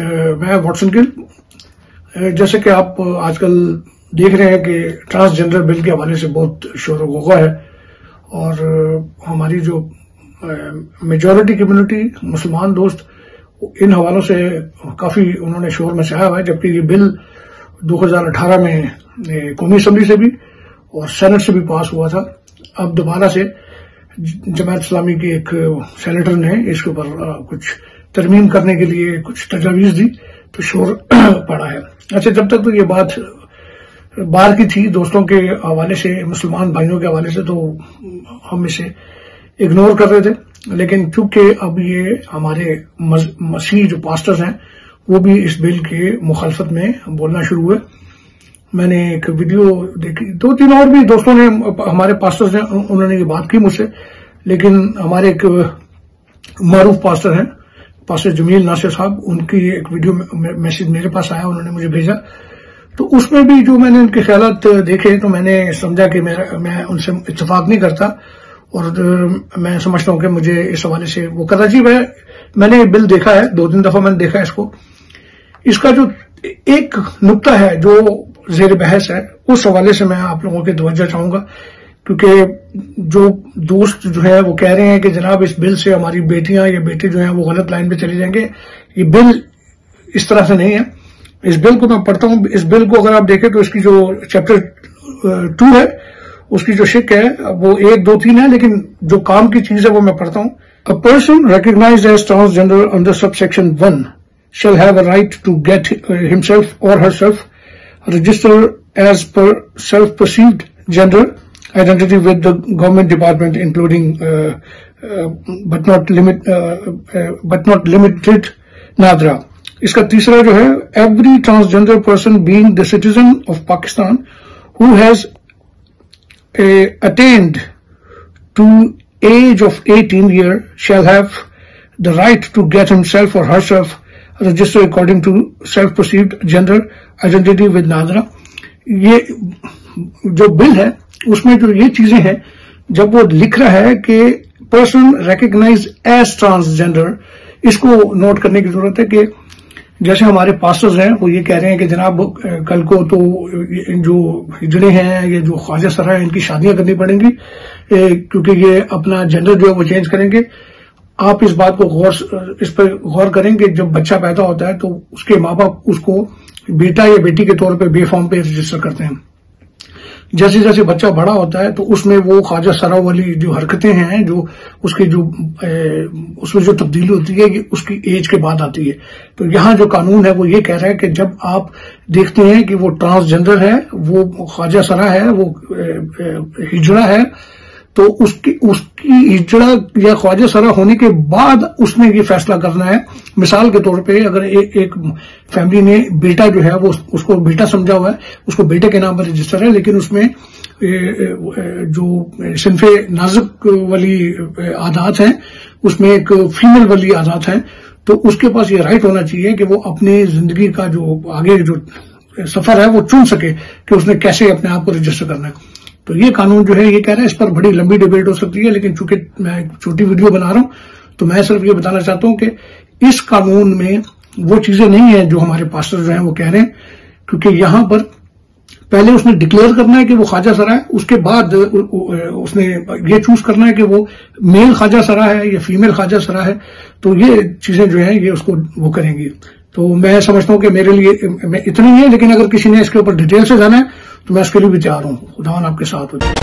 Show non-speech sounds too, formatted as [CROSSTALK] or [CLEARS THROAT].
मैं वॉटसन गिल। जैसे कि आप आजकल देख रहे हैं कि ट्रांसजेंडर बिल के हवाले से बहुत शोर गुगा है और हमारी जो मेजॉरिटी कम्युनिटी मुसलमान दोस्त, इन हवालों से काफ़ी उन्होंने शोर मचाया हुआ है, जबकि ये बिल 2018 में कौमी असम्बली से भी और सेनेट से भी पास हुआ था। अब दोबारा से जमात इस्लामी के एक सेनेटर ने इसके ऊपर कुछ तरमीम करने के लिए कुछ तजावीज दी तो शोर [CLEARS THROAT] पड़ा है। अच्छा जब तक तो ये बात बाहर की थी, दोस्तों के हवाले से, मुसलमान भाइयों के हवाले से तो हम इसे इग्नोर कर रहे थे। लेकिन चूँकि अब ये हमारे मसीह जो पास्टर्स हैं, वो भी इस बिल के मुखालफत में बोलना शुरू हुए। मैंने एक वीडियो देखी दो तीन और भी दोस्तों ने, हमारे पास्टर्स ने उन्होंने ये बात की मुझसे। लेकिन हमारे एक मारूफ पास्टर हैं पास्टर जमील नासिर साहब, उनकी एक वीडियो मैसेज मेरे पास आया, उन्होंने मुझे भेजा। तो उसमें भी जो मैंने उनके ख्याल देखे तो मैंने समझा कि मैं उनसे इतफाक नहीं करता। और मैं समझता हूँ कि मुझे इस हवाले से वो करना चाहिए। मैं, मैंने बिल देखा है, दो तीन दफ़ा मैंने देखा है इसको। इसका जो एक नुकता है, जो जेर बहस है, उस हवाले से मैं आप लोगों के तवज्जो चाहूँगा क्योंकि जो दोस्त जो है, वो कह रहे हैं कि जनाब, इस बिल से हमारी बेटियाँ, या बेटे जो हैं, वो गलत लाइन पे चले जाएँगे। ये बिल इस तरह से नहीं है। इस बिल को मैं पढ़ता हूँ। इस बिल को अगर आप देखें तो इसकी जो चैप्टर टू है, उसकी जो शिक है, वो एक, दो, तीन है, लेकिन जो काम की चीज़ है, वो मैं पढ़ता हूँ। A person recognised as transgender under sub section one shall have a right to get himself or herself register as per self perceived gender identity with the government department, including uh, uh, but not limit uh, but not limited NADRA इसका तीसरा जो है every transgender person being the citizen of Pakistan who has attained to age of 18 year shall have the right to get himself or herself registered according to self-perceived gender identity with NADRA. ये जो bill है उसमें जो ये चीज़ें हैं, जब वो लिख रहा है कि पर्सन रिकग्नाइज एज ट्रांसजेंडर इसको नोट करने की ज़रूरत है कि जैसे हमारे पास्टर्स हैं, वो ये कह रहे हैं कि जनाब, कल को तो जो हिजड़े हैं, ये जो ख्वाजा सरा है, इनकी शादियाँ करनी पड़ेंगी क्योंकि ये अपना जेंडर जो है वो चेंज करेंगे। आप इस बात को गौर इस पर गौर करें कि जब बच्चा पैदा होता है तो उसके माँ बाप उसको बेटा या बेटी के तौर पर बेफॉर्म पे रजिस्टर करते हैं। जैसे जैसे बच्चा बड़ा होता है तो उसमें वो ख्वाजा सरा वाली जो हरकतें हैं जो उसकी जो ए, उसमें जो तब्दीली होती है ये उसकी एज के बाद आती है। तो यहाँ जो कानून है वो ये कह रहा है कि जब आप देखते हैं कि वो ट्रांसजेंडर है वो ख्वाजा सरा है वो हिजड़ा है तो उसकी उसकी हिजड़ा या ख्वाजा सरा होने के बाद उसने ये फैसला करना है। मिसाल के तौर पे अगर ए, एक फैमिली ने बेटा जो है वो उसको बेटा समझा हुआ है उसको बेटे के नाम पर रजिस्टर है लेकिन उसमें ए, जो सिंफे नाजुक वाली आदात हैं उसमें एक फीमेल वाली आदात है तो उसके पास ये राइट होना चाहिए कि वो अपनी ज़िंदगी का जो आगे जो सफ़र है वो चुन सके कि उसने कैसे अपने आप को रजिस्टर करना है। तो ये कानून जो है, ये कह रहा है, इस पर बड़ी लंबी डिबेट हो सकती है, लेकिन चूँकि मैं छोटी वीडियो बना रहा हूँ तो मैं सिर्फ़ ये बताना चाहता हूँ कि इस कानून में वो चीज़ें नहीं है जो हमारे पास्टर जो है वो कह रहे हैं, क्योंकि यहाँ पर पहले उसने डिक्लेयर करना है कि वो ख्वाजा सरा है, उसके बाद उसने ये चूज़ करना है कि वो मेल ख्वाजा सरा है या फीमेल ख्वाजा सरा है तो ये चीज़ें जो है, ये उसको वो करेंगी। तो मैं समझता हूँ कि मेरे लिए, मैं इतनी ही है, लेकिन अगर किसी ने इसके ऊपर डिटेल से जाना है तो मैं उसके लिए भी तैयार हूँ। उदाहरण आपके साथ हो जाए।